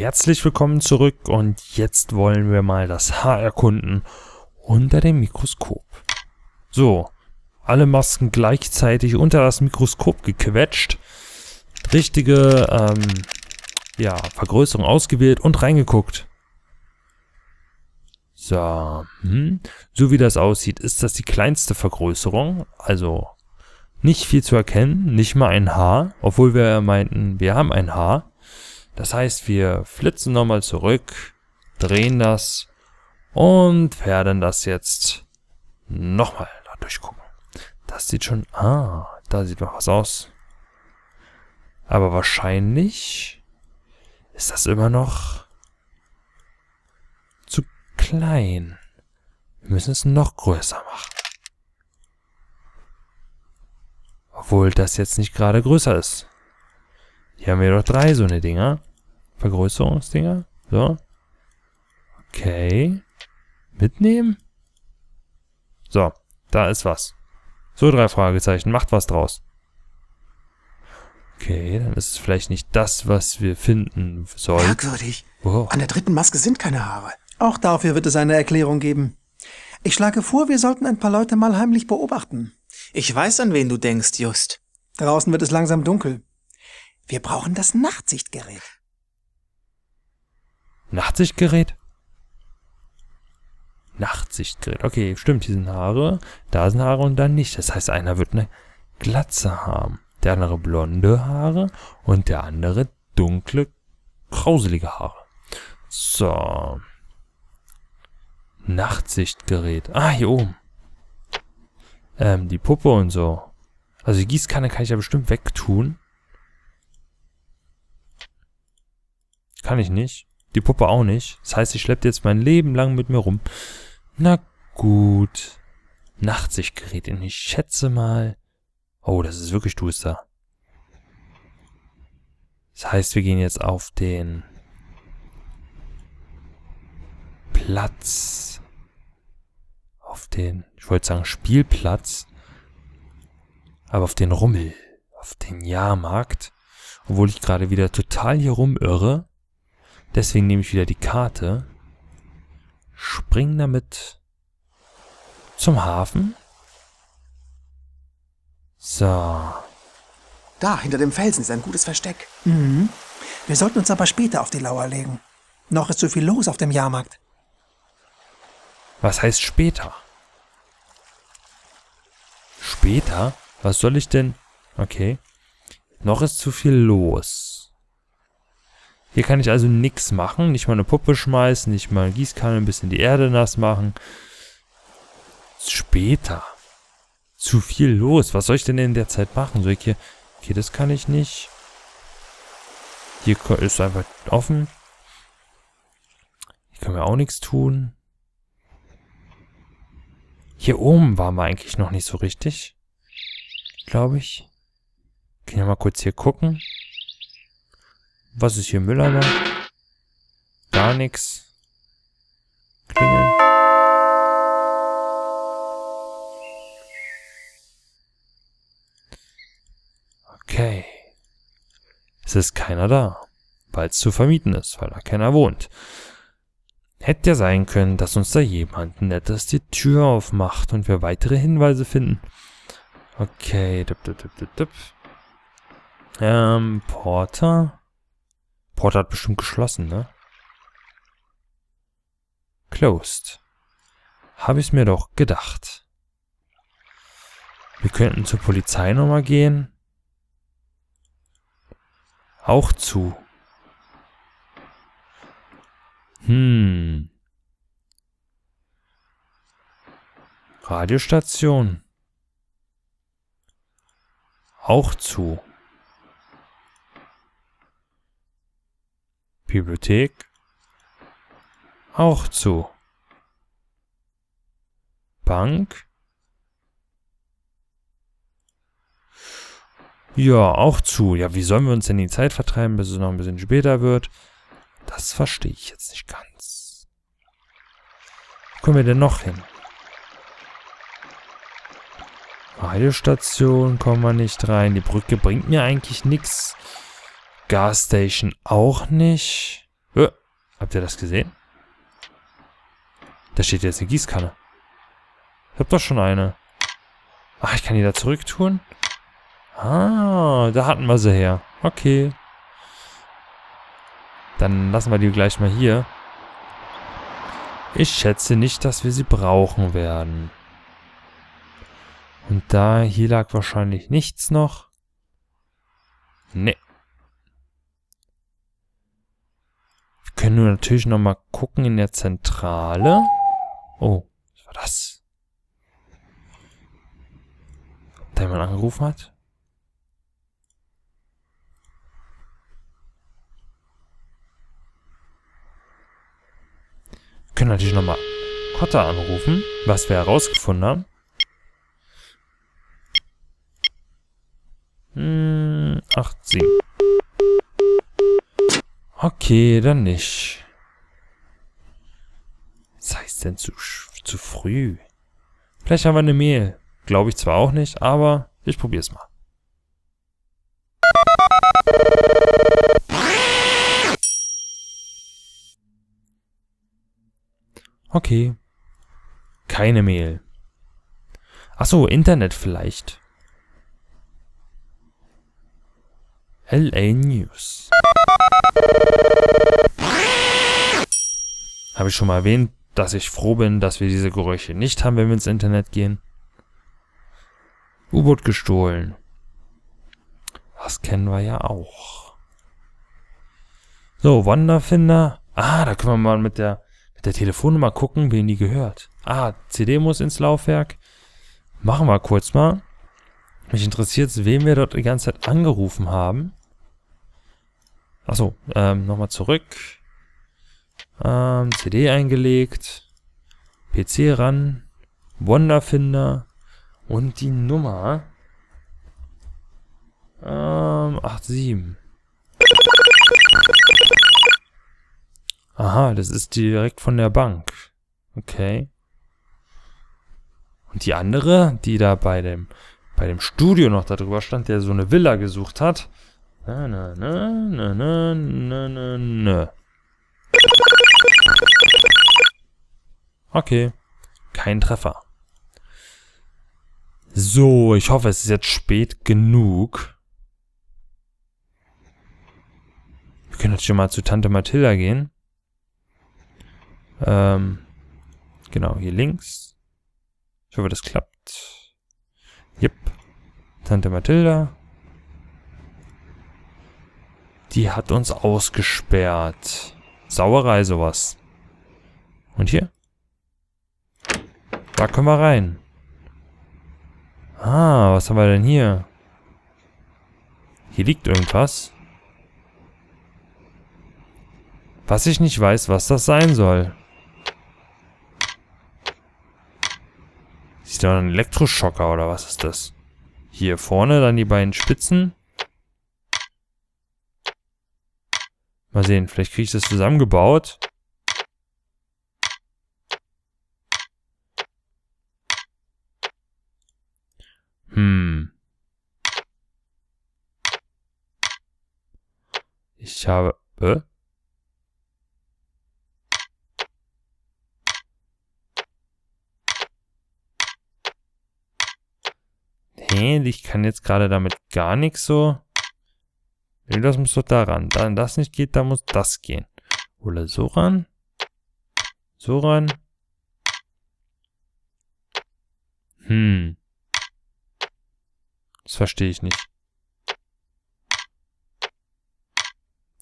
herzlich willkommen zurück und jetzt wollen wir mal das Haar erkunden unter dem Mikroskop. So, alle Masken gleichzeitig unter das Mikroskop gequetscht, richtige ähm, ja, Vergrößerung ausgewählt und reingeguckt. So, hm. so wie das aussieht, ist das die kleinste Vergrößerung, also nicht viel zu erkennen, nicht mal ein Haar, obwohl wir meinten, wir haben ein Haar. Das heißt, wir flitzen nochmal zurück, drehen das und werden das jetzt nochmal da durchgucken. Das sieht schon... Ah, da sieht noch was aus. Aber wahrscheinlich ist das immer noch zu klein. Wir müssen es noch größer machen. Obwohl das jetzt nicht gerade größer ist. Hier haben wir doch drei so eine Dinger. Vergrößerungsdinger. So. Okay. Mitnehmen? So, da ist was. So, drei Fragezeichen. Macht was draus. Okay, dann ist es vielleicht nicht das, was wir finden sollen. Merkwürdig. Oh. An der dritten Maske sind keine Haare. Auch dafür wird es eine Erklärung geben. Ich schlage vor, wir sollten ein paar Leute mal heimlich beobachten. Ich weiß, an wen du denkst, Just. Draußen wird es langsam dunkel. Wir brauchen das Nachtsichtgerät. Nachtsichtgerät? Nachtsichtgerät. Okay, stimmt, hier sind Haare, da sind Haare und da nicht. Das heißt, einer wird eine Glatze haben. Der andere blonde Haare und der andere dunkle, krauselige Haare. So. Nachtsichtgerät. Ah, hier oben. Ähm, die Puppe und so. Also die Gießkanne kann ich ja bestimmt wegtun. Kann ich nicht. Die Puppe auch nicht. Das heißt, ich schleppe jetzt mein Leben lang mit mir rum. Na gut. Nachtsichtgerät. Und ich schätze mal... Oh, das ist wirklich duster. Das heißt, wir gehen jetzt auf den Platz. Auf den, ich wollte sagen Spielplatz. Aber auf den Rummel. Auf den Jahrmarkt. Obwohl ich gerade wieder total hier rumirre. Deswegen nehme ich wieder die Karte. Spring damit zum Hafen. So. Da, hinter dem Felsen ist ein gutes Versteck. Mhm. Wir sollten uns aber später auf die Lauer legen. Noch ist zu viel los auf dem Jahrmarkt. Was heißt später? Später? Was soll ich denn? Okay. Noch ist zu viel los. Hier kann ich also nichts machen. Nicht mal eine Puppe schmeißen, nicht mal Gießkanne, ein bisschen die Erde nass machen. Später. Zu viel los. Was soll ich denn in der Zeit machen? Soll ich hier... Okay, das kann ich nicht. Hier ist einfach offen. Hier können wir auch nichts tun. Hier oben waren wir eigentlich noch nicht so richtig. Glaube ich. Können wir mal kurz hier gucken. Was ist hier Mülleimer? Gar nichts. Klingeln. Okay. Es ist keiner da, weil es zu vermieten ist, weil da keiner wohnt. Hätte ja sein können, dass uns da jemand Nettes die Tür aufmacht und wir weitere Hinweise finden. Okay, dip, dip, dip, dip. Ähm, Porter. Porter hat bestimmt geschlossen, ne? Closed. Habe ich mir doch gedacht. Wir könnten zur Polizei nochmal gehen. Auch zu. Hm. Radiostation. Auch zu. Bibliothek auch zu. Bank Ja, auch zu. Ja, wie sollen wir uns denn die Zeit vertreiben, bis es noch ein bisschen später wird? Das verstehe ich jetzt nicht ganz. Wo kommen wir denn noch hin? Radiostation kommen wir nicht rein. Die Brücke bringt mir eigentlich nichts. Gasstation auch nicht. Habt ihr das gesehen? Da steht jetzt eine Gießkanne. Ich hab doch schon eine. Ach, ich kann die da zurück tun? Ah, da hatten wir sie her. Okay. Dann lassen wir die gleich mal hier. Ich schätze nicht, dass wir sie brauchen werden. Und da, hier lag wahrscheinlich nichts noch. Nee. Können nur natürlich nochmal gucken in der Zentrale. Oh, was war das? Ob da jemand angerufen hat? Wir können natürlich nochmal Kotta anrufen, was wir herausgefunden haben. Hm, 8, 7. Okay, dann nicht. Was heißt denn zu, zu früh? Vielleicht haben wir eine Mail. Glaube ich zwar auch nicht, aber ich probiere es mal. Okay. Keine Mail. Achso, Internet vielleicht. LA News. Habe ich schon mal erwähnt, dass ich froh bin, dass wir diese Geräusche nicht haben, wenn wir ins Internet gehen. U-Boot gestohlen. Das kennen wir ja auch. So, Wanderfinder. Ah, da können wir mal mit der, mit der Telefonnummer gucken, wen die gehört. Ah, CD muss ins Laufwerk. Machen wir kurz mal. Mich interessiert es, wen wir dort die ganze Zeit angerufen haben. Achso, ähm, nochmal zurück. Ähm, CD eingelegt. PC ran. Wonderfinder. Und die Nummer. Ähm, 87. Aha, das ist direkt von der Bank. Okay. Und die andere, die da bei dem, bei dem Studio noch da drüber stand, der so eine Villa gesucht hat. Na, na, na, na, na, na, na, na. Okay. Kein Treffer. So, ich hoffe, es ist jetzt spät genug. Wir können jetzt schon mal zu Tante Mathilda gehen. Ähm, genau, hier links. Ich hoffe, das klappt. Jep. Tante Mathilda. Die hat uns ausgesperrt. Sauerei sowas. Und hier? Da können wir rein. Ah, was haben wir denn hier? Hier liegt irgendwas. Was ich nicht weiß, was das sein soll. Ist da ein Elektroschocker oder was ist das? Hier vorne dann die beiden Spitzen. Mal sehen, vielleicht kriege ich das zusammengebaut. Hm. Ich habe... Äh? Nee, ich kann jetzt gerade damit gar nichts so... Das muss doch. Da das nicht geht, da muss das gehen. Oder so ran. So ran. Hm. Das verstehe ich nicht.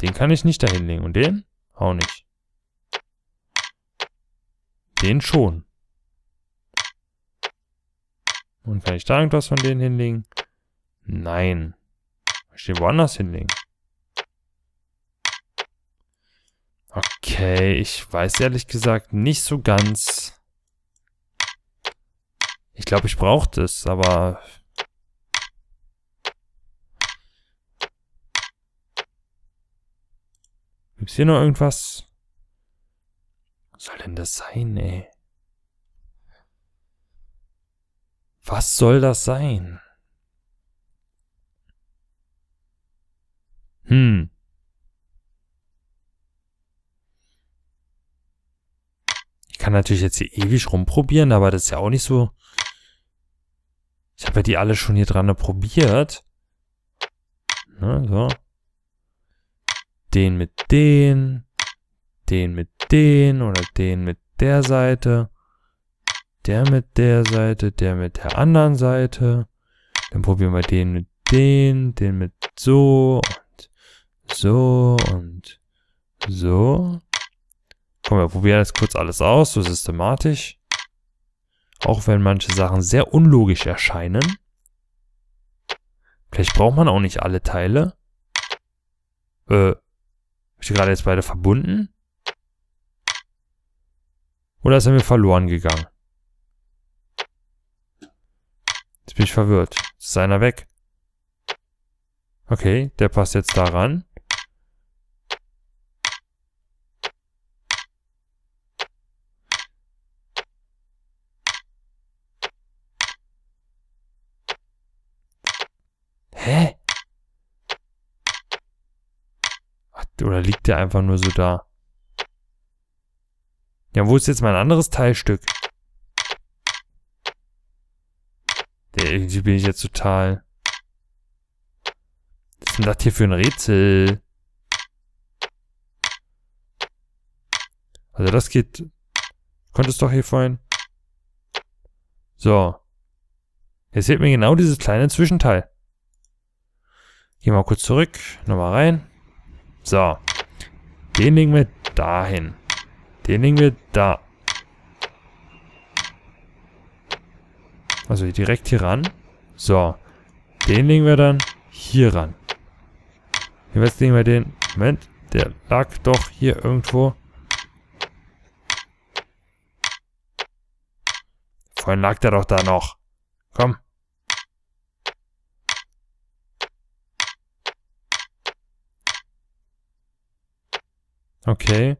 Den kann ich nicht dahin legen. Und den? Auch nicht. Den schon. Und kann ich da irgendwas von denen hinlegen? Nein. Ich den woanders hinlegen. Okay, ich weiß ehrlich gesagt nicht so ganz. Ich glaube, ich brauche das, aber Gibt's hier noch irgendwas? Was soll denn das sein, ey? Was soll das sein? Hm. kann natürlich jetzt hier ewig rumprobieren, aber das ist ja auch nicht so... Ich habe ja die alle schon hier dran probiert. Ne, so. Den mit den. Den mit den oder den mit der Seite. Der mit der Seite, der mit der anderen Seite. Dann probieren wir den mit den, den mit so so und so. Komm, wir probieren jetzt kurz alles aus, so systematisch. Auch wenn manche Sachen sehr unlogisch erscheinen. Vielleicht braucht man auch nicht alle Teile. Äh, hab ich gerade jetzt beide verbunden? Oder er mir verloren gegangen? Jetzt bin ich verwirrt. Ist einer weg? Okay, der passt jetzt daran. Hä? Oder liegt der einfach nur so da? Ja, wo ist jetzt mein anderes Teilstück? Der, irgendwie bin ich jetzt total... Was ist denn das hier für ein Rätsel? Also das geht... Konntest doch hier vorhin... So. Jetzt fehlt mir genau dieses kleine Zwischenteil. Gehen wir mal kurz zurück. Nochmal rein. So. Den legen wir dahin. Den legen wir da. Also direkt hier ran. So. Den legen wir dann hier ran. Jetzt legen wir den... Moment. Der lag doch hier irgendwo. Vorhin lag der doch da noch. Komm. Okay.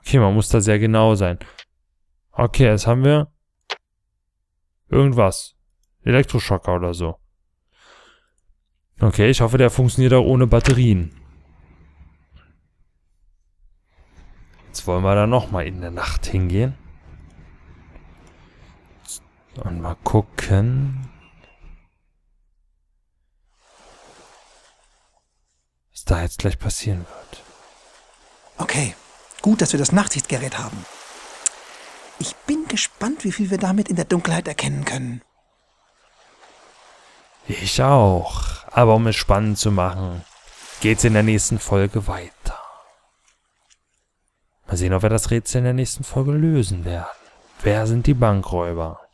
Okay, man muss da sehr genau sein. Okay, jetzt haben wir irgendwas. Elektroschocker oder so. Okay, ich hoffe, der funktioniert auch ohne Batterien. Jetzt wollen wir da nochmal in der Nacht hingehen. Und mal gucken. Da jetzt gleich passieren wird. Okay, gut, dass wir das Nachtsichtgerät haben. Ich bin gespannt, wie viel wir damit in der Dunkelheit erkennen können. Ich auch. Aber um es spannend zu machen, geht's in der nächsten Folge weiter. Mal sehen, ob wir das Rätsel in der nächsten Folge lösen werden. Wer sind die Bankräuber?